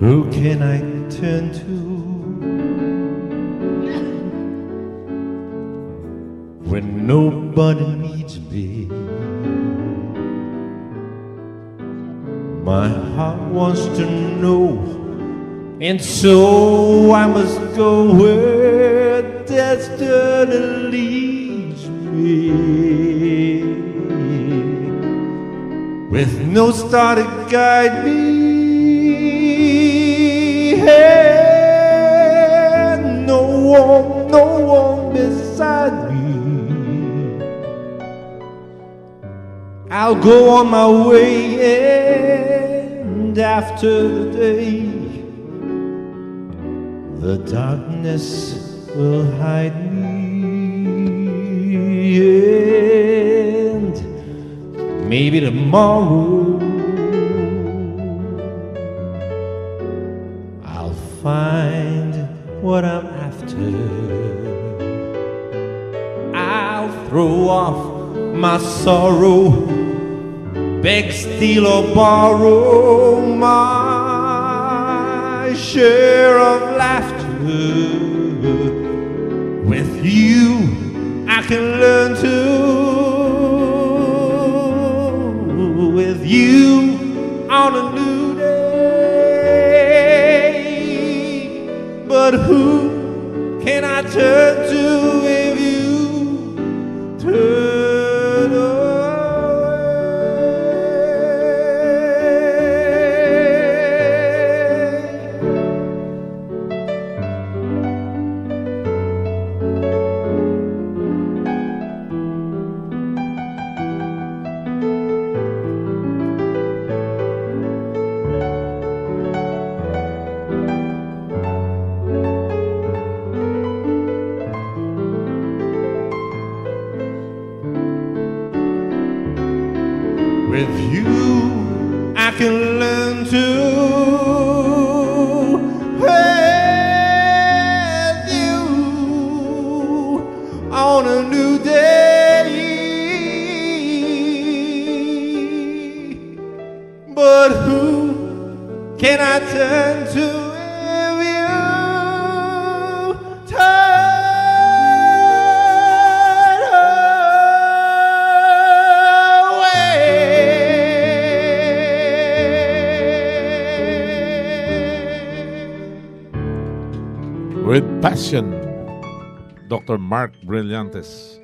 Who can I turn to when nobody needs me? My heart wants to know, and so I must go where destiny leads me. With no star to guide me, I'll go on my way, and after the day, the darkness will hide me, and maybe tomorrow I'll find what I'm after. Throw off my sorrow, beg, steal, or borrow my share of laughter. With you, I can learn to. With you on a new day. But who can I turn to turn With you, I can learn to. With you on a new day. But who can I turn to With passion, Dr. Marc Brillantes.